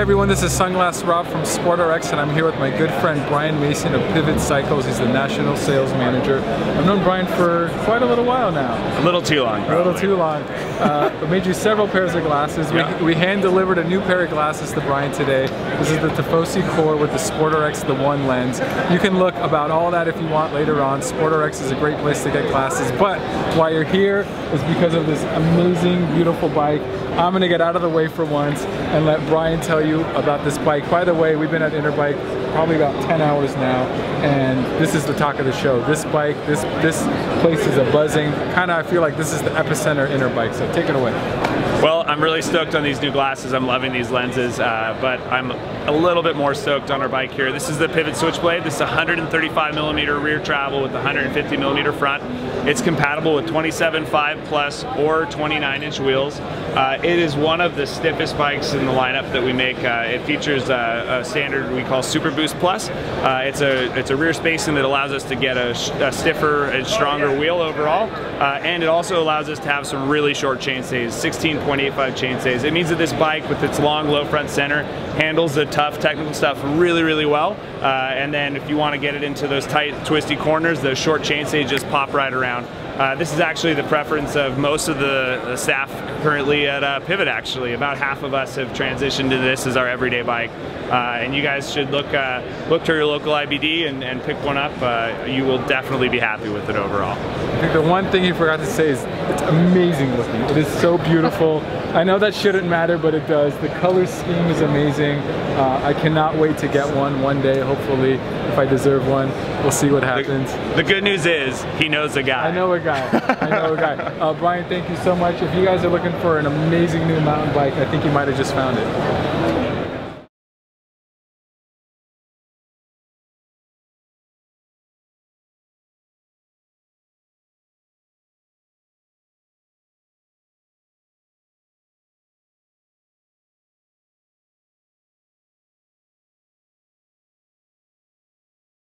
everyone, this is Sunglass Rob from SportRx and I'm here with my good friend Bryan Mason of Pivot Cycles. He's the National Sales Manager. I've known Bryan for quite a little while now. A little too long. Probably. A little too long. Uh, we made you several pairs of glasses. Yeah. We, we hand delivered a new pair of glasses to Bryan today. This is the Tifosi Core with the SportRx the One lens. You can look about all that if you want later on. SportRx is a great place to get glasses, but why you're here is because of this amazing, beautiful bike. I'm gonna get out of the way for once and let Bryan tell you about this bike. By the way, we've been at Interbike probably about 10 hours now and this is the talk of the show. This bike, this this place is a buzzing. Kind of I feel like this is the epicenter Interbike, so take it away. Well, I'm really stoked on these new glasses. I'm loving these lenses, uh, but I'm a little bit more stoked on our bike here. This is the Pivot Switchblade. This is 135 millimeter rear travel with 150 millimeter front. It's compatible with 27.5 plus or 29 inch wheels. Uh, it is one of the stiffest bikes in the lineup that we make. Uh, it features a, a, standard we call Super Boost Plus. Uh, it's a it's a rear spacing that allows us to get a, a stiffer and stronger wheel overall, uh, and it also allows us to have some really short chain stays, 16 15.85 chainstays. It means that this bike with its long low front center handles the tough technical stuff really, really well. Uh, and then if you want to get it into those tight, twisty corners, those short chainstays just pop right around. Uh, this is actually the preference of most of the, the staff currently at uh, Pivot actually. About half of us have transitioned to this as our everyday bike. Uh, and you guys should look uh, look to your local IBD and, and pick one up. Uh, you will definitely be happy with it overall. I think the one thing you forgot to say is it's amazing looking. It is so beautiful. I know that shouldn't matter, but it does. The color scheme is amazing. Uh, I cannot wait to get one one day, hopefully, if I deserve one. We'll see what happens. The, the good news is he knows a guy. I know a guy. I know a guy. Uh, Bryan, thank you so much. If you guys are looking for an amazing new mountain bike, I think you might have just found it.